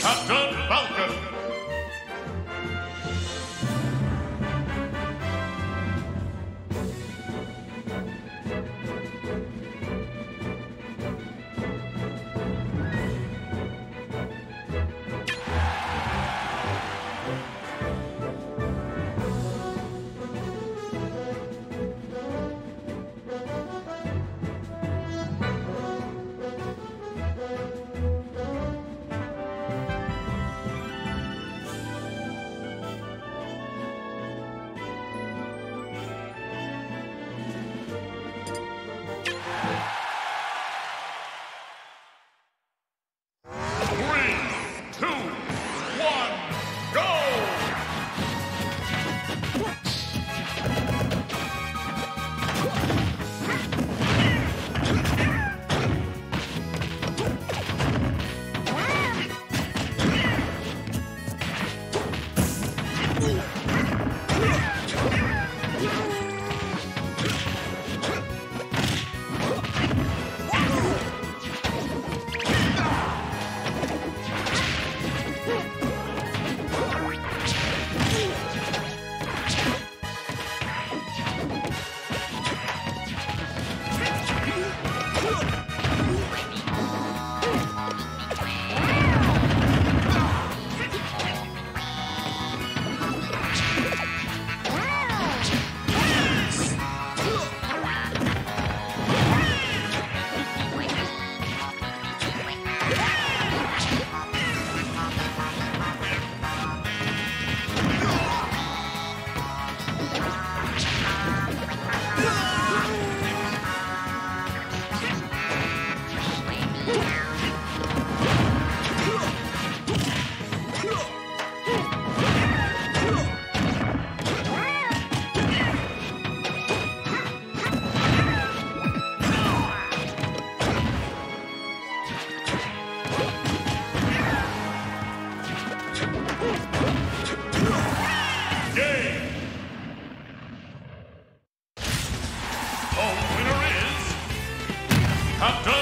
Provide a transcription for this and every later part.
Captain Falcon. Captain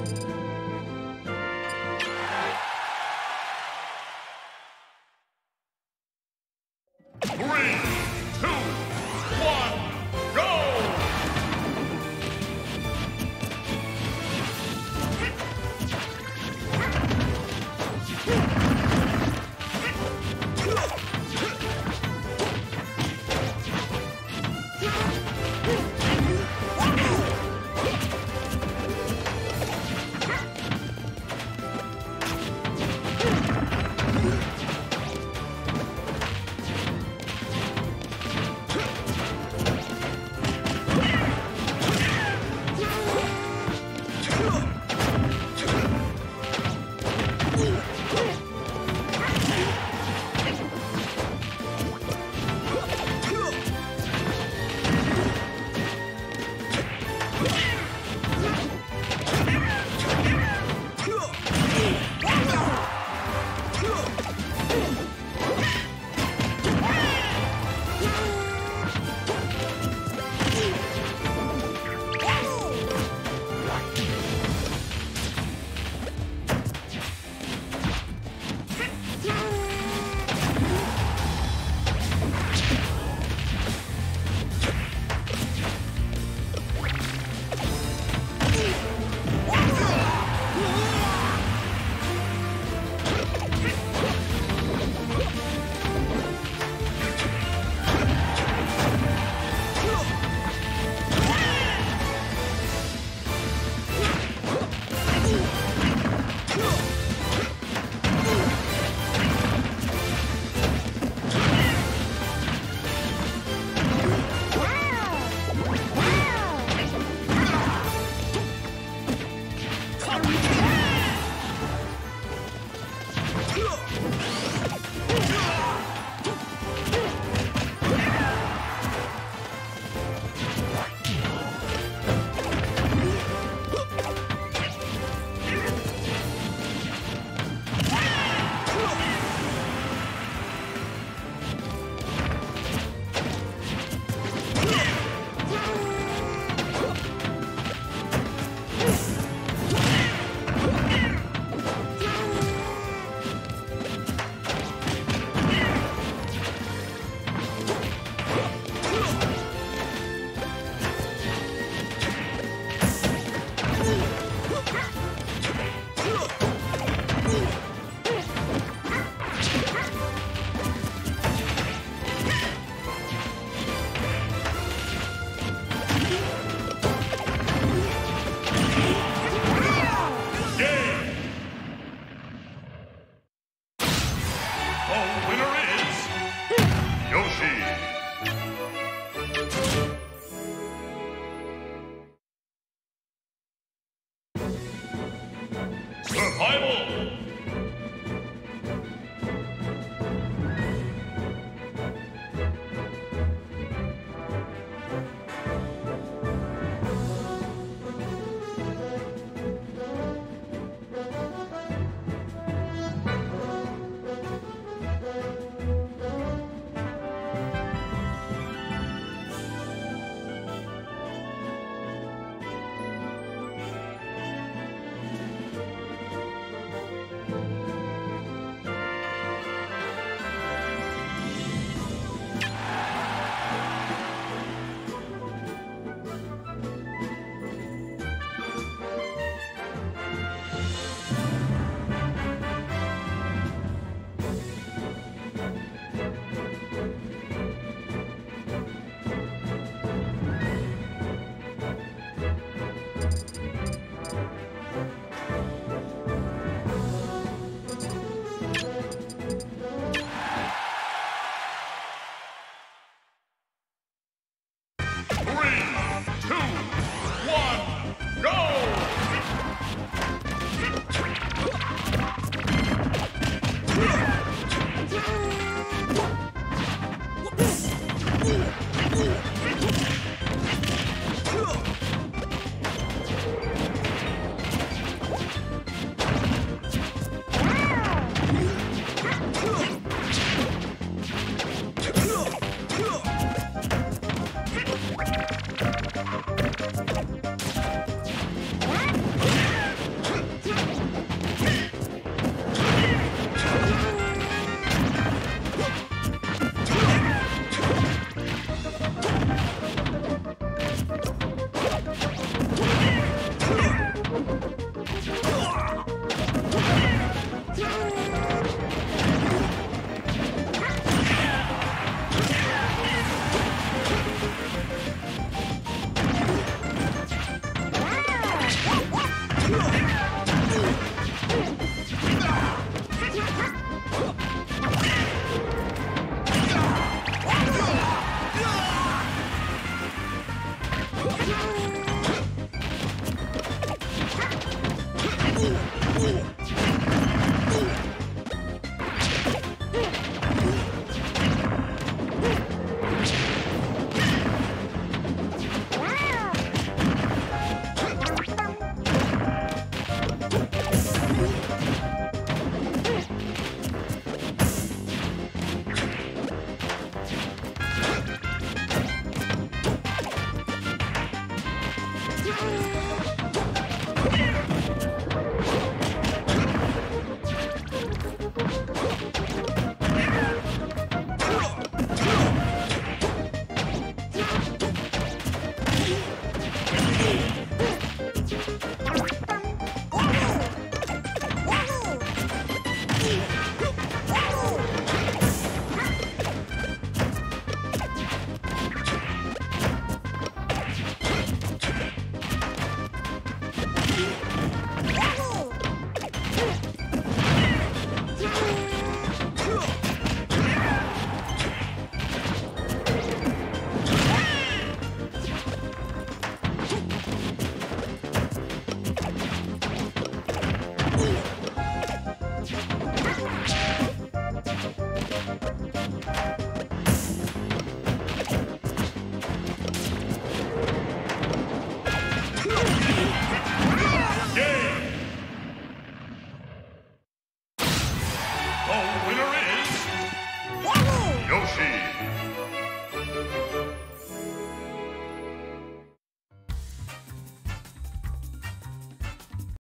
Three, Ooh.